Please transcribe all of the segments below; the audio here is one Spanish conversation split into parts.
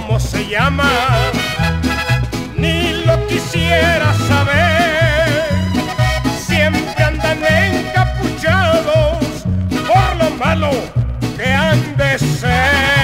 cómo se llama, ni lo quisiera saber. Siempre andan encapuchados por lo malo que han de ser.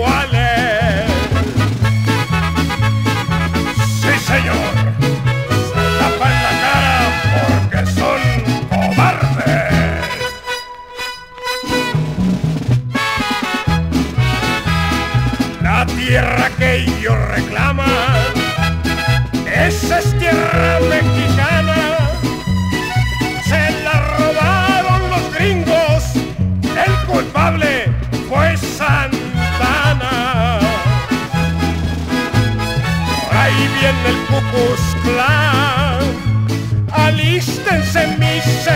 iguales. Sí, señor, se tapan la cara porque son cobardes. La tierra que ellos reclaman, esa es tierra mexicana. Se la robaron los gringos, el culpable Ahí viene el Cucus Alístense mis